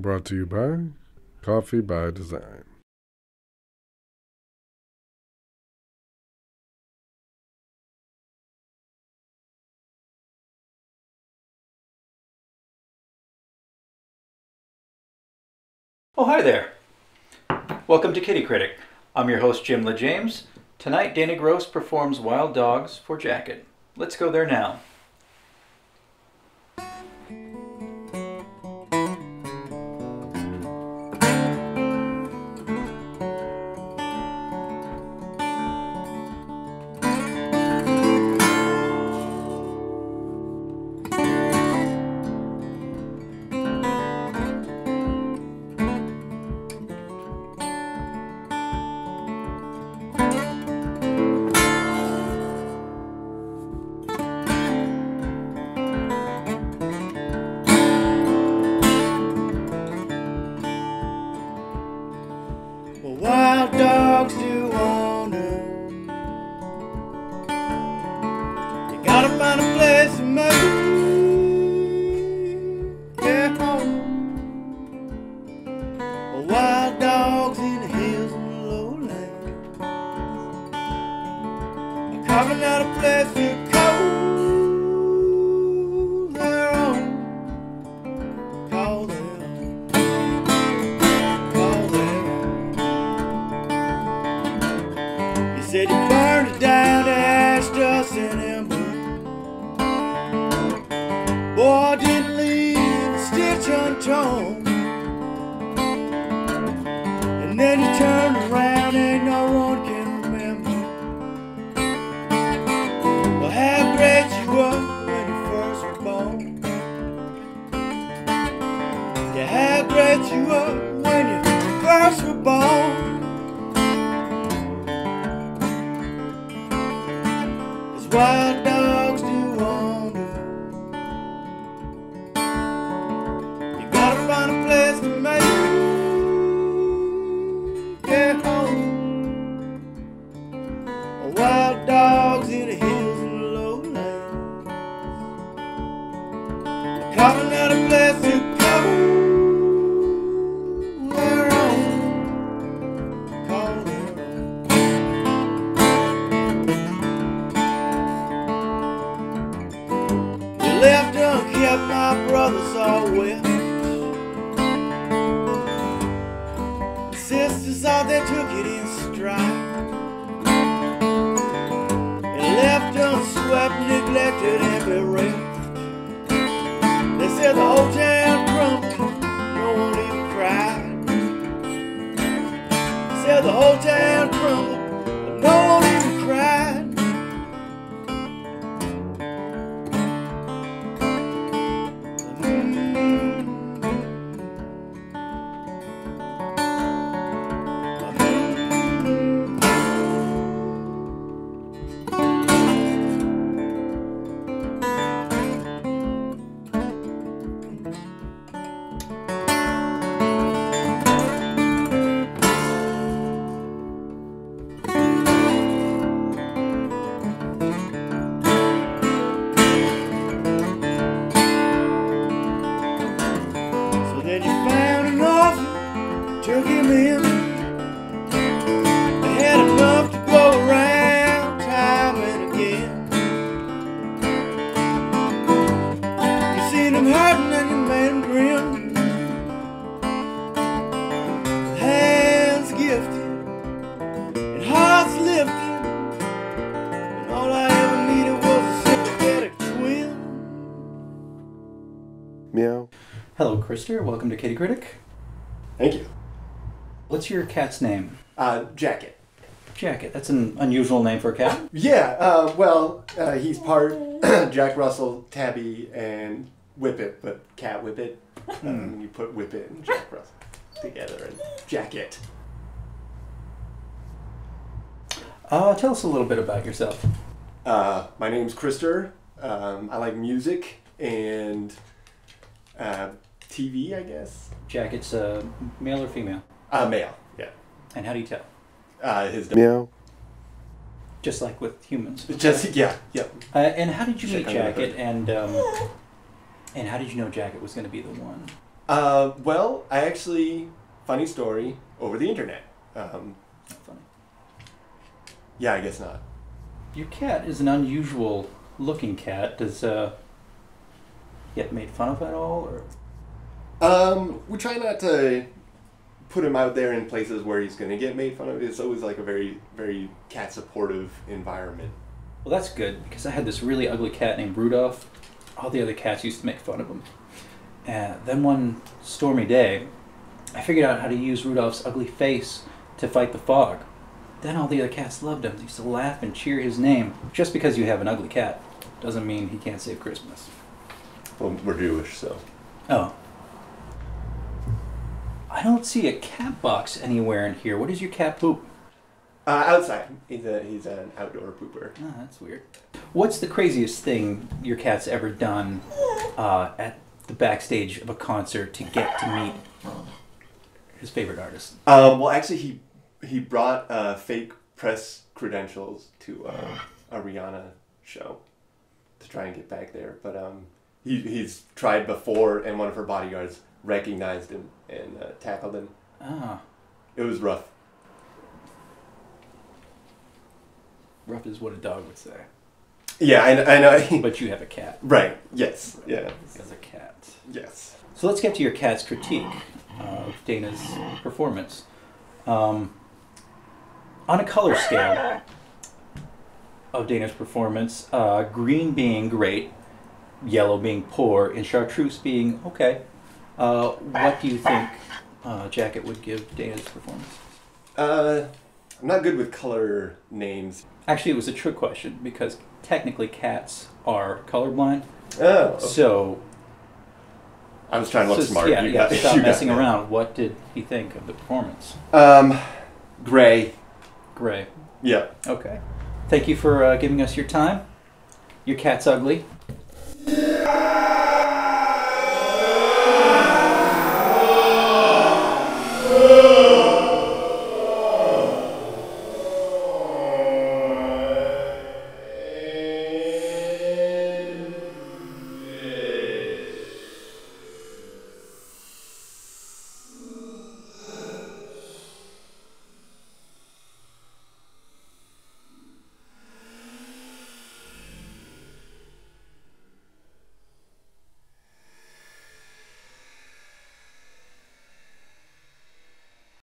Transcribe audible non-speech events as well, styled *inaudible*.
Brought to you by Coffee by Design. Oh, hi there. Welcome to Kitty Critic. I'm your host, Jim LeJames. Tonight, Dana Gross performs Wild Dogs for Jacket. Let's go there now. Didn't leave a stitch untorn. And then you turned around and no one can remember. Well, how great you were when you first were born. Yeah, how great you were when you first were born. As wild Carving out a to call their own. Left unkept, my brothers all wept. Sisters thought they took it in stride. And left unswept, neglected, and bereft. You seen him hurting and you made him grin. Hands gifted and hearts lifted. And all I ever needed was a sympathetic twin. Meow. Hello, Krister. Welcome to Kitty Critic. Thank you. What's your cat's name? Uh, Jacket. Jacket. That's an unusual name for a cat. Yeah, uh, well, uh, he's part *clears throat* Jack Russell, Tabby, and Whippet, but Cat Whippet. Um, you put whip it and Jack Russell together and Jacket. Uh, tell us a little bit about yourself. Uh, my name's Krister. Um, I like music and uh, TV, I guess. Jacket's uh, male or female? Uh, male, yeah. And how do you tell? Uh, his Meow. Just like with humans. just yeah, yep. Uh, and how did you meet Check under the Jacket? And um, and how did you know Jacket was going to be the one? Uh, well, I actually funny story over the internet. Um, Not funny. yeah, I guess not. Your cat is an unusual looking cat. Does uh get made fun of at all or Um, we try not to put him out there in places where he's going to get made fun of. It's always like a very, very cat supportive environment. Well, that's good because I had this really ugly cat named Rudolph. All the other cats used to make fun of him. And then one stormy day, I figured out how to use Rudolph's ugly face to fight the fog. Then all the other cats loved him. They used to laugh and cheer his name. Just because you have an ugly cat doesn't mean he can't save Christmas. Well, we're Jewish, so. Oh. I don't see a cat box anywhere in here. What is your cat poop? Uh, outside. He's a he's an outdoor pooper. Oh, that's weird. What's the craziest thing your cat's ever done uh, at the backstage of a concert to get to meet his favorite artist? Um, well, actually, he he brought uh, fake press credentials to uh, a Rihanna show to try and get back there. But um, he he's tried before, and one of her bodyguards recognized him and uh, tackled him. Ah, It was rough. Rough is what a dog would say. Yeah, I, I know. *laughs* But you have a cat. right. Yes. Yeah. As a cat. Yes. So let's get to your cat's critique of Dana's performance. Um, on a color scale of Dana's performance, uh, green being great, yellow being poor, and chartreuse being okay, uh, what do you think uh, Jacket would give Dana's performance? Uh, I'm not good with color names. Actually, it was a trick question because technically cats are colorblind. Oh. So, I was trying to look so- smart. yeah, You yeah, got- stop messing that. around. What did he think of the performance? Um, gray. Gray. Yeah. Okay. Thank you for uh, giving us your time. Your cat's ugly.